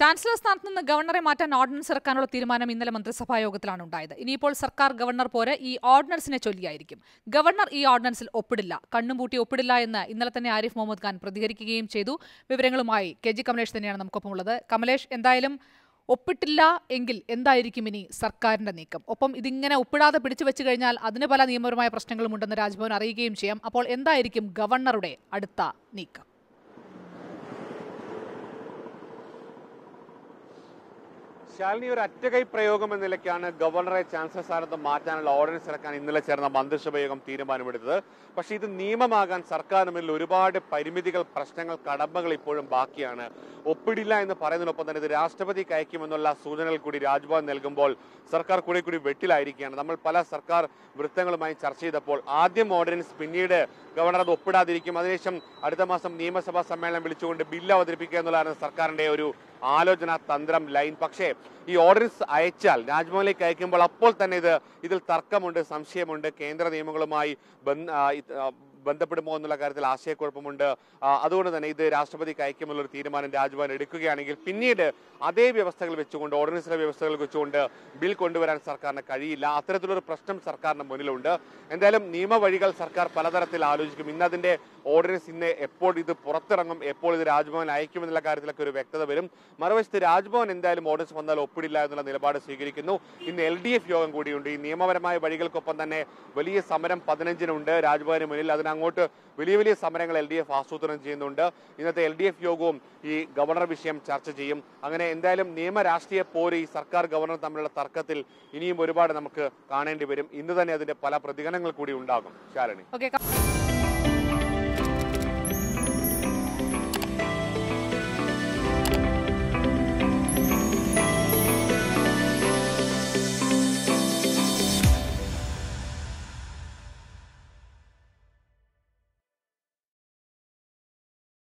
Chancellor സ്ഥാനത്ത് നിന്ന് ഗവർണറെ മാറ്റാൻ ഓർഡിനൻസ് ഇറക്കാനുള്ള തീരുമാനം ഇന്നലെ മന്ത്രിസഭാ യോഗത്തിലാണ് ഉണ്ടായത്. ഇനിയിപ്പോൾ സർക്കാർ ഗവർണർ പോലെ ഈ ഓർഡിനൻസിനെ ചൊല്ലിയായിരിക്കും. ഗവർണർ ഈ ഓർഡിനൻസിൽ ഒപ്പിടില്ല. കണ്ണും പൂട്ടി ഒപ്പിടില്ല എന്ന് ഇന്നലെ തന്നെ ആരിഫ് മുഹമ്മദ് ഖാൻ പ്രതികരിക്കുകയും ചെയ്തു. വിവരങ്ങളുമായി കെ ജി കമലേഷ് തന്നെയാണ് നമുക്കൊപ്പമുള്ളത് കമലേഷ് എന്തായാലും ഒപ്പിട്ടില്ല എങ്കിൽ എന്തായിരിക്കും ഇനി സർക്കാരിന്റെ നീക്കം? ഒപ്പം ഇതിങ്ങനെ ഒപ്പിടാതെ പിടിച്ചു വെച്ചു കഴിഞ്ഞാൽ അതിന് പല നിയമപരമായ പ്രശ്നങ്ങളും ഉണ്ടെന്ന് രാജ്ഭവൻ അറിയുകയും ചെയ്യാം. അപ്പോൾ എന്തായിരിക്കും ഗവർണറുടെ അടുത്ത നീക്കം? ശാലിനി ഒരു അറ്റകൈ പ്രയോഗം എന്ന നിലയ്ക്കാണ് ഗവർണറെ ചാൻസലർ സ്ഥാനത്ത് മാറ്റാനുള്ള ഓർഡിനൻസ് ഇറക്കാൻ ഇന്നലെ ചേർന്ന മന്ത്രിസഭ യോഗം തീരുമാനമെടുത്തത്. പക്ഷേ ഇത് നിയമമാകാൻ സർക്കാരിന് മുന്നിൽ ഒരുപാട് പരിമിതികൾ പ്രശ്നങ്ങൾ കടമ്പകൾ ഇപ്പോഴും ബാക്കിയാണ്. ഒപ്പിടില്ല എന്ന് പറയുന്നതിനൊപ്പം തന്നെ ഇത് രാഷ്ട്രപതിക്ക് അയക്കുമെന്നുള്ള സൂചനകൾ കൂടി രാജ്ഭവൻ നൽകുമ്പോൾ സർക്കാർ കൂടി കൂടി വെട്ടിലായിരിക്കുകയാണ്. നമ്മൾ പല സർക്കാർ വൃത്തങ്ങളുമായി ചർച്ച ചെയ്തപ്പോൾ ആദ്യം ഓർഡിനൻസ് പിന്നീട് ഗവർണർ അത് ഒപ്പിടാതിരിക്കും. അതിനുശേഷം അടുത്ത മാസം നിയമസഭാ സമ്മേളനം വിളിച്ചുകൊണ്ട് ബില്ല് അവതരിപ്പിക്കുക എന്നുള്ളതാണ് സർക്കാരിന്റെ ഒരു ആലോചന തന്ത്രം ലൈൻ. പക്ഷേ ഈ ഓർഡിനൻസ് അയച്ചാൽ രാജ്ഭവനിലേക്ക് അയക്കുമ്പോൾ അപ്പോൾ തന്നെ ഇത് ഇതിൽ തർക്കമുണ്ട് സംശയമുണ്ട് കേന്ദ്ര നിയമങ്ങളുമായി ബന്ധപ്പെടുമോ എന്നുള്ള കാര്യത്തിൽ ആശയക്കുഴപ്പമുണ്ട്. അതുകൊണ്ട് തന്നെ ഇത് രാഷ്ട്രപതിക്ക് അയക്കുമെന്നുള്ള ഒരു തീരുമാനം രാജ്ഭവൻ എടുക്കുകയാണെങ്കിൽ പിന്നീട് അതേ വ്യവസ്ഥകൾ വെച്ചുകൊണ്ട് ഓർഡിനൻസിലെ വ്യവസ്ഥകൾ വെച്ചുകൊണ്ട് ബിൽ കൊണ്ടുവരാൻ സർക്കാരിന് കഴിയില്ല. അത്തരത്തിലൊരു പ്രശ്നം സർക്കാരിന് മുന്നിലുണ്ട്. എന്തായാലും നിയമവഴികൾ സർക്കാർ പലതരത്തിൽ ആലോചിക്കും. ഇന്നതിന്റെ ഓർഡിനൻസ് ഇന്ന് എപ്പോൾ ഇത് പുറത്തിറങ്ങും എപ്പോൾ ഇത് രാജ്ഭവൻ അയക്കുമെന്നുള്ള കാര്യത്തിലൊക്കെ ഒരു വ്യക്തത വരും. മറുവശത്ത് രാജ്ഭവൻ എന്തായാലും ഓർഡിനൻസ് വന്നാൽ ഒപ്പിടില്ല എന്നുള്ള നിലപാട് സ്വീകരിക്കുന്നു. ഇന്ന് എൽ ഡി എഫ് യോഗം കൂടിയുണ്ട്. ഈ നിയമപരമായ വഴികൾക്കൊപ്പം തന്നെ വലിയ സമരം പതിനഞ്ചിനുണ്ട് രാജ്ഭവന് മുന്നിൽ. അതിനങ്ങോട്ട് വലിയ വലിയ സമരങ്ങൾ എൽ ഡി എഫ് ആസൂത്രണം ചെയ്യുന്നുണ്ട്. ഇന്നത്തെ എൽ ഡി എഫ് യോഗവും ഈ ഗവർണർ വിഷയം ചർച്ച ചെയ്യും. അങ്ങനെ എന്തായാലും നിയമ രാഷ്ട്രീയ പോര് ഈ സർക്കാർ ഗവർണർ തമ്മിലുള്ള തർക്കത്തിൽ ഇനിയും ഒരുപാട് നമുക്ക് കാണേണ്ടി വരും. ഇന്ന് തന്നെ അതിന്റെ പല പ്രതികരണങ്ങൾ കൂടി ഉണ്ടാകും. ശാരണി